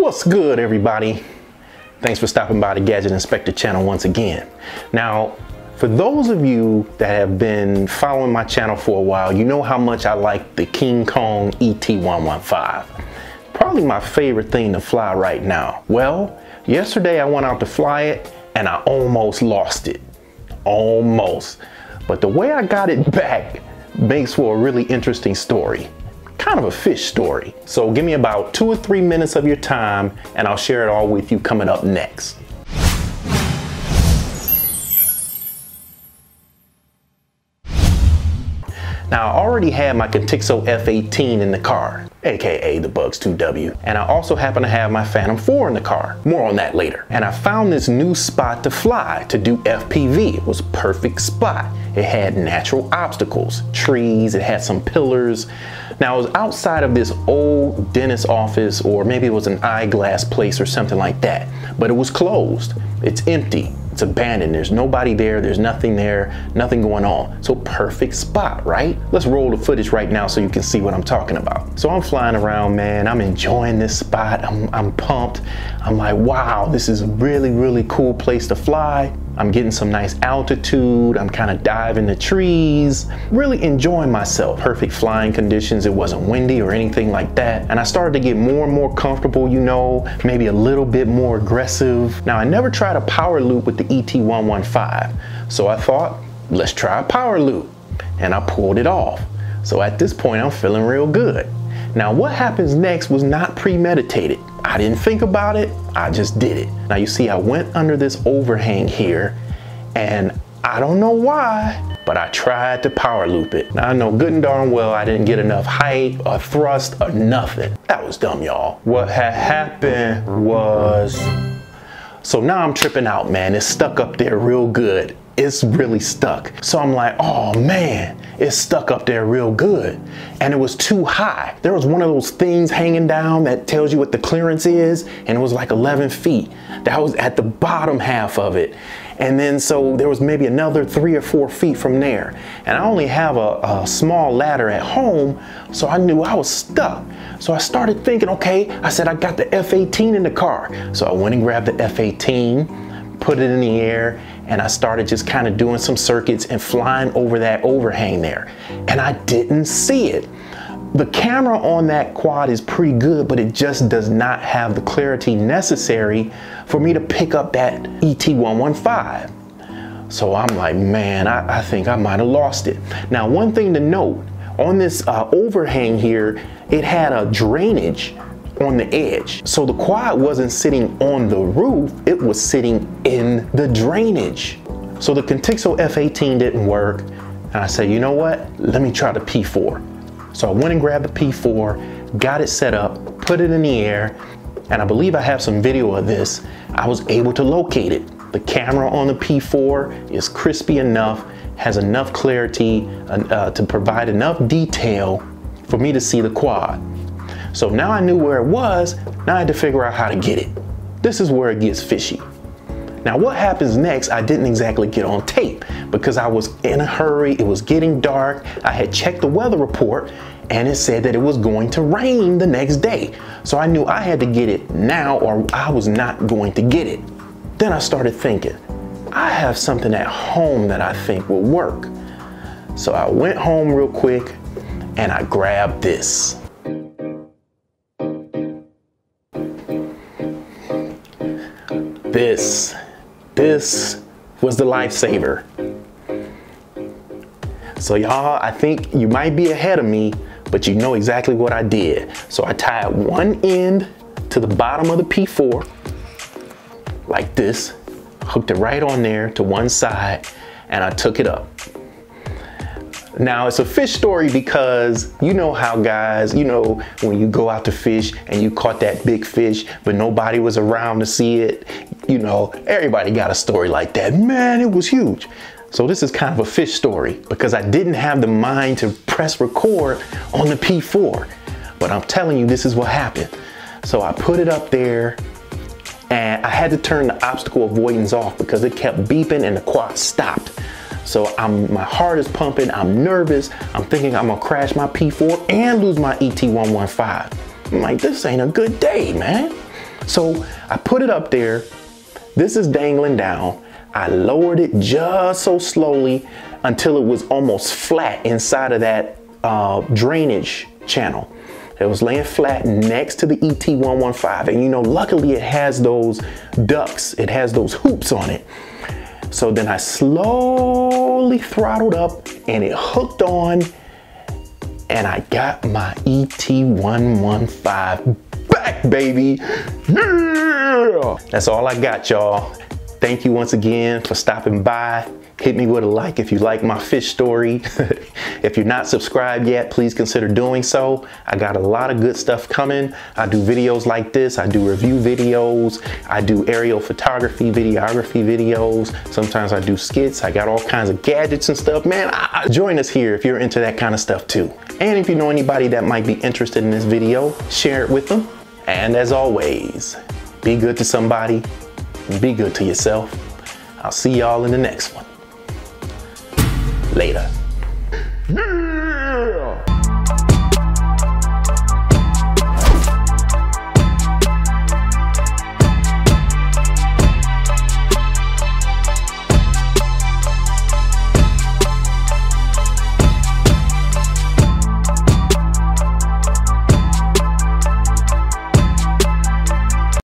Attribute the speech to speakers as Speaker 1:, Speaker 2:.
Speaker 1: What's good everybody? Thanks for stopping by the Gadget Inspector channel once again. Now, for those of you that have been following my channel for a while, you know how much I like the King Kong ET115. Probably my favorite thing to fly right now. Well, yesterday I went out to fly it and I almost lost it. Almost. But the way I got it back makes for a really interesting story kind of a fish story. So give me about two or three minutes of your time and I'll share it all with you coming up next. Now I already had my Contixo F18 in the car, aka the Bugs 2W, and I also happen to have my Phantom 4 in the car. More on that later. And I found this new spot to fly to do FPV. It was a perfect spot. It had natural obstacles, trees, it had some pillars. Now it was outside of this old dentist office or maybe it was an eyeglass place or something like that, but it was closed. It's empty. It's abandoned. There's nobody there. There's nothing there. Nothing going on. So perfect spot, right? Let's roll the footage right now so you can see what I'm talking about. So I'm flying around, man. I'm enjoying this spot. I'm, I'm pumped. I'm like, wow, this is a really, really cool place to fly. I'm getting some nice altitude. I'm kind of diving the trees, really enjoying myself. Perfect flying conditions. It wasn't windy or anything like that. And I started to get more and more comfortable, you know, maybe a little bit more aggressive. Now, I never tried a power loop with the ET115. So I thought, let's try a power loop. And I pulled it off. So at this point, I'm feeling real good. Now, what happens next was not premeditated. I didn't think about it, I just did it. Now you see I went under this overhang here and I don't know why, but I tried to power loop it. Now I know good and darn well I didn't get enough height or thrust or nothing. That was dumb, y'all. What had happened was, so now I'm tripping out, man. It's stuck up there real good it's really stuck. So I'm like, oh man, it's stuck up there real good. And it was too high. There was one of those things hanging down that tells you what the clearance is, and it was like 11 feet. That was at the bottom half of it. And then so there was maybe another three or four feet from there. And I only have a, a small ladder at home, so I knew I was stuck. So I started thinking, okay, I said I got the F-18 in the car. So I went and grabbed the F-18, put it in the air, and I started just kind of doing some circuits and flying over that overhang there. And I didn't see it. The camera on that quad is pretty good, but it just does not have the clarity necessary for me to pick up that ET115. So I'm like, man, I, I think I might have lost it. Now, one thing to note, on this uh, overhang here, it had a drainage on the edge. So the quad wasn't sitting on the roof, it was sitting in the drainage. So the Contixo F18 didn't work. And I said, you know what? Let me try the P4. So I went and grabbed the P4, got it set up, put it in the air, and I believe I have some video of this. I was able to locate it. The camera on the P4 is crispy enough, has enough clarity uh, to provide enough detail for me to see the quad. So now I knew where it was, now I had to figure out how to get it. This is where it gets fishy. Now what happens next, I didn't exactly get on tape because I was in a hurry, it was getting dark, I had checked the weather report and it said that it was going to rain the next day. So I knew I had to get it now or I was not going to get it. Then I started thinking, I have something at home that I think will work. So I went home real quick and I grabbed this. This, this was the lifesaver. So y'all, I think you might be ahead of me, but you know exactly what I did. So I tied one end to the bottom of the P4, like this, hooked it right on there to one side, and I took it up. Now it's a fish story because you know how guys, you know, when you go out to fish and you caught that big fish, but nobody was around to see it, you know, everybody got a story like that. Man, it was huge. So this is kind of a fish story because I didn't have the mind to press record on the P4. But I'm telling you, this is what happened. So I put it up there and I had to turn the obstacle avoidance off because it kept beeping and the quad stopped. So I'm, my heart is pumping, I'm nervous, I'm thinking I'm gonna crash my P4 and lose my ET115. I'm like, this ain't a good day, man. So I put it up there. This is dangling down. I lowered it just so slowly until it was almost flat inside of that uh, drainage channel. It was laying flat next to the ET115. And you know, luckily it has those ducts, it has those hoops on it. So then I slowly throttled up and it hooked on and I got my ET115 back, baby. Yeah! That's all I got, y'all. Thank you once again for stopping by. Hit me with a like if you like my fish story. if you're not subscribed yet, please consider doing so. I got a lot of good stuff coming. I do videos like this. I do review videos. I do aerial photography, videography videos. Sometimes I do skits. I got all kinds of gadgets and stuff. Man, I, join us here if you're into that kind of stuff too. And if you know anybody that might be interested in this video, share it with them. And as always, be good to somebody, be good to yourself. I'll see y'all in the next one. Later.